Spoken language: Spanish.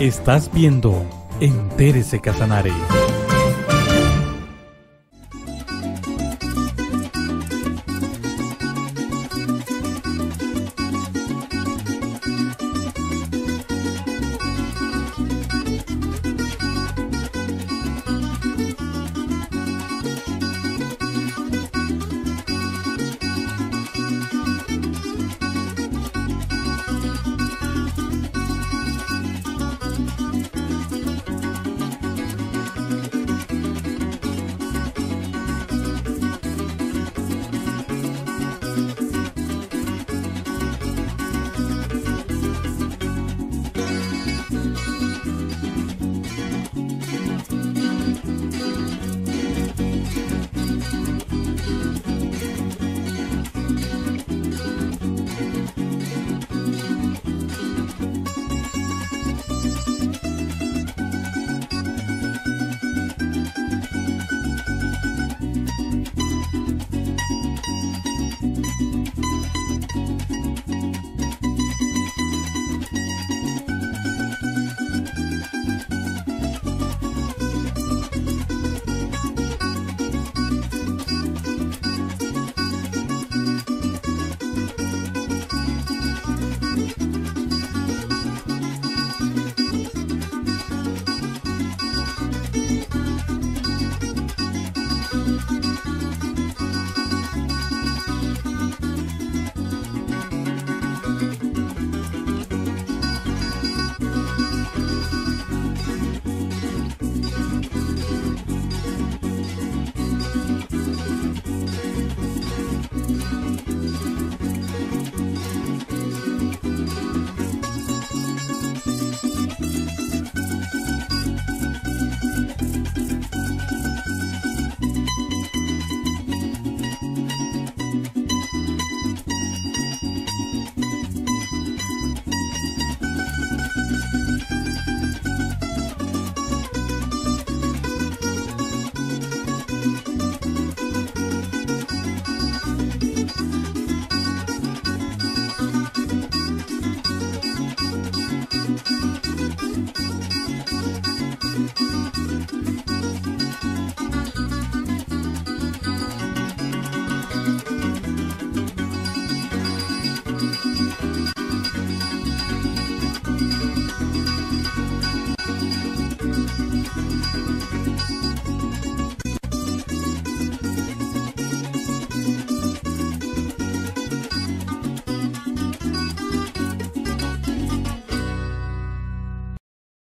Estás viendo Entérese Casanare.